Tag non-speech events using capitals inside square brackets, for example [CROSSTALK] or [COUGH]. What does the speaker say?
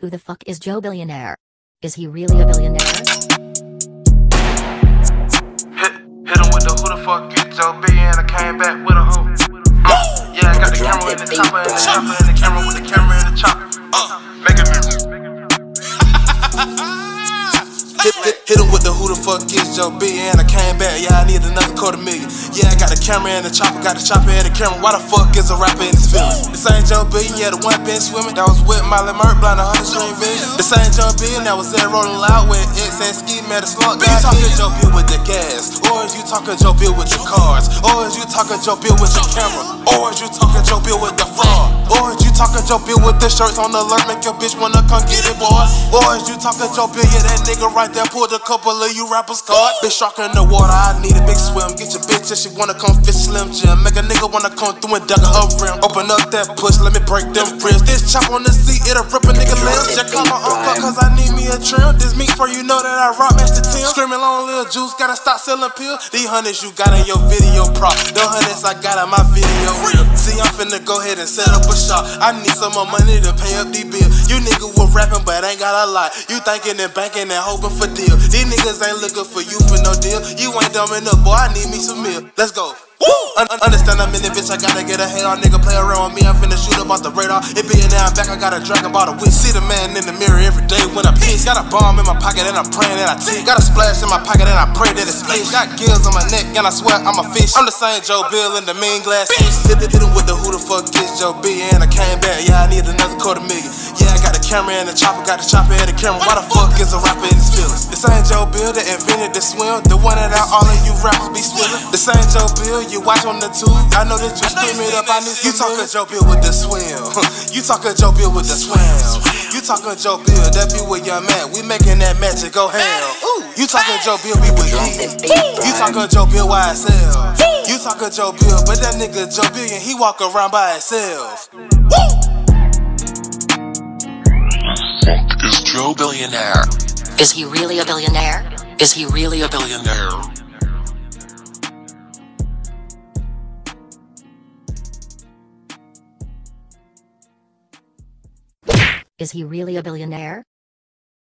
Who the fuck is Joe Billionaire? Is he really a billionaire? Hit, hit him with the who the fuck is Joe B and I came back with a hoe. Uh, yeah, I got the camera in the chopper and the chopper and the camera with the camera and the chopper. Uh, make it music. [LAUGHS] Hit, hit, hit him with the who the fuck is Joe B and I came back, yeah, I need another quarter million. Yeah, I got the camera and the chopper, got the chopper and the camera. Why the fuck is a rapper in his feelings? This ain't Joe B, yeah, the one been swimming. That was with Molly Murk, blind a hundred string vision. This ain't Joe B, and that was there rolling loud with X and Ski made a slug. You talking Joe B with the gas, or is you talking Joe B with your cars, or is you talking Joe B with your camera, or is you talking Joe B with the fraud, or is you talking Joe B with the shirts on the alert, make your bitch wanna come get it, boy, or is you talking Joe B, yeah, that nigga right there pulled a couple of you rappers card. Bitch shark in the water, I need a big swim. Get your bitch if she wanna come fish Slim Jim. Make a nigga wanna come through and dug her rim. Open up that push, let me break them ribs. This chop on the seat, it'll rip a nigga lips. Just call my uncle, cause I need me a trim. This meat for you know that I rock Master Tim. Screaming long little juice, gotta stop selling pills. These hundreds you got in your video prop. The hundreds I got in my video. See, I'm finna go ahead and set up a shop. I need some more money to pay up these bills. You nigga was rapping, but ain't got a lot. You thinking and banking and hoping for deal. These niggas ain't looking for you for no deal. You ain't dumb enough, boy. I need me some meal. Let's go. Woo! Un- un- understand I'm in the bitch, I gotta get a head on nigga play around with me. I'm finna shoot up off the radar. It being now I'm back, I got a dragon ball to win. See the man in the mirror every day when I piss. Got a bomb in my pocket and I'm praying that I tick. Got a splash in my pocket and I pray that it splash. Got gills on my neck and I swear I'm a fish. I'm the same Joe Bill in the mean glass fish. Hit, hit him with the who the fuck is Joe B and I came back. Yeah, I need another quarter million. Yeah, I got the camera and the chopper, got the chopper and the camera. Why the fuck is a rapper in his feelings? This ain't Joe Bill that invented the swim, the one that all of you rappers be stealing. This ain't Joe Bill you watch on the tube. I know that you scream it up. I need you talking Joe Bill with the swim. [LAUGHS] you talking Joe Bill with the swim. You talking Joe Bill, that be with your man. We making that magic go ham. Ooh, you talking Joe Bill be with me. You talking Joe Bill YSL. You talking Joe Bill, but that nigga Joe Bill and he walk around by himself. Woo! fuck is Joe Billionaire? Is he really a billionaire? Is he really a Billionaire. Is he really a billionaire?